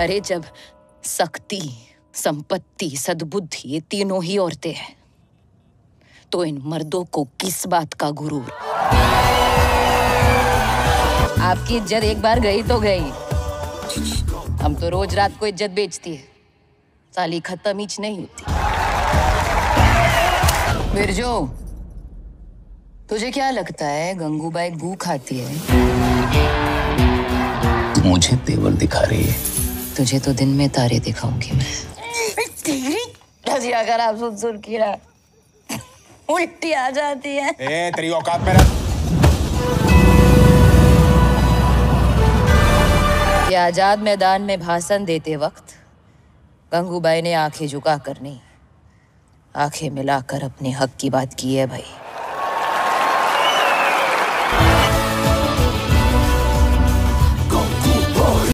अरे जब शक्ति, संपत्ति, सद्बुद्धि ये तीनों ही औरतें हैं तो इन मर्दों को किस बात का गुरूर? आपकी इज़्ज़त एक बार गई तो गई। हम तो रोज रात को इज़्ज़त बेचती है। साली खत्म हीच नहीं होती। बिरजो तुझे क्या लगता है गंगूबाई गू खाती है? मुझे तेवर दिखा रही है। तुझे तो दिन में तारे दिखाऊँगी मैं। तेरी रजिया खराब सुन सुन की उल्टी आ जाती है। ए तेरी औकात में कि आज़ाद मैदान में भाषण देते वक्त गंगूबाई ने आँखें झुका कर नहीं आँखें मिलाकर अपने हक की बात की है भाई।